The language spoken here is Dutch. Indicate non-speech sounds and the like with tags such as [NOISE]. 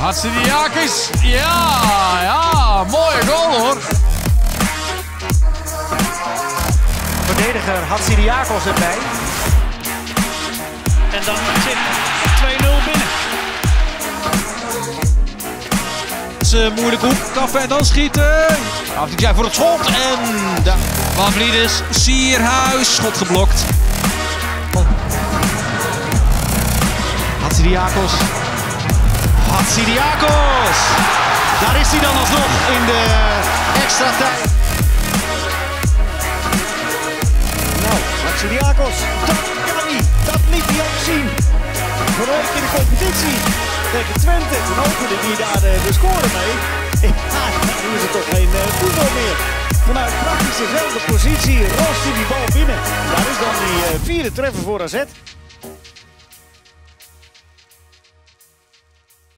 Hatsidiakis. Ja, ja, mooie goal hoor. Verdediger Hatsidiakos erbij. En dan een is moeilijk hoek. Kaffen en dan schieten. Afdijk voor het schot. En daar Pavlidis. Sierhuis. Schot geblokt. Hatsidiakos. Hatsidiakos. Daar is hij dan alsnog in de extra tijd. Nou, Hatsidiakos. Dat kan hij. Dat liet hij ook zien. Week in de competitie tegen Twente. Toen opende hij daar de, de score mee. [LAUGHS] Ja, nu is het toch geen uh, voetbal meer. Vanuit praktisch dezelfde positie rost hij die bal binnen. Daar is dan die uh, vierde treffer voor AZ.